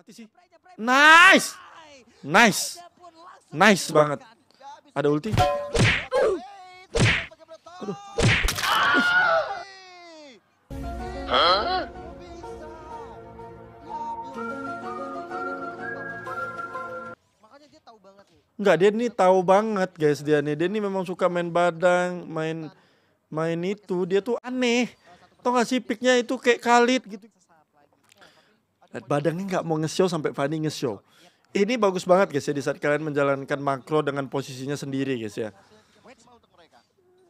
Mati sih. Nice. Nice. Nice banget. Ada ulti. Aduh. Makanya dia tahu banget nih. Enggak, dia nih tahu banget guys dia nih. Dia nih memang suka main badang, main main itu. Dia tuh aneh. Tau gak sih picknya itu kayak Khalid gitu. Dan Badangnya nggak mau nge-show sampai Fanny nge-show. Ini bagus banget guys ya di saat kalian menjalankan makro dengan posisinya sendiri guys ya. Wait untuk mereka.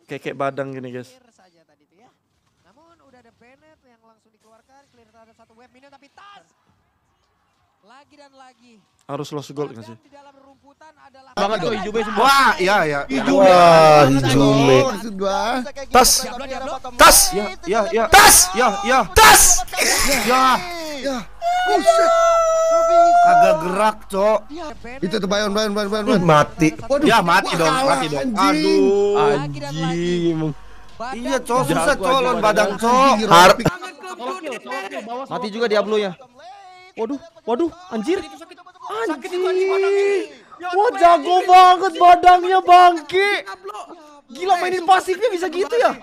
Kayak kayak badang gini guys. Clear saja tadi tuh ya. Namun udah ada Bennett yang langsung dikeluarkan. Clear ada satu web minion tapi tas. Lagi dan lagi. Harus lost gold nggak sih? Badang di dalam rumputan adalah Banget tuh Ijube semua. Wah, iya ya. Wah, Hijume. Maksud gua. Tas. Tas. Ya, ya, ya. Tas. Ya, ya. Tas. Ya. Ya. Buset. Kagak gerak, Cok. Itu tuh Bayon, Bayon, Bayon, Bayon. Mati. Waduh, Ya, mati dong, mati dong. anjing. Aduh. Badang Iya, Cok, susah, Jago Cok, lawan Badang. Cok. Har Mati juga Diablo-nya. Waduh, waduh, anjir. Anjir. Wah, jago banget badangnya bangke. Gila mainin pasifnya bisa gitu ya?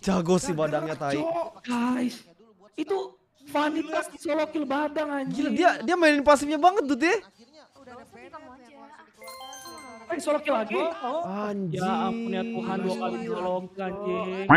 Jago sih badangnya tai. Guys, itu vanitas di solo kill badang anjir. Gila dia dia mainin pasifnya banget tuh dikeluarkan. Eh, solo kill lagi. Anjir. Ya ampun ya Tuhan dua kali solo kill anjing.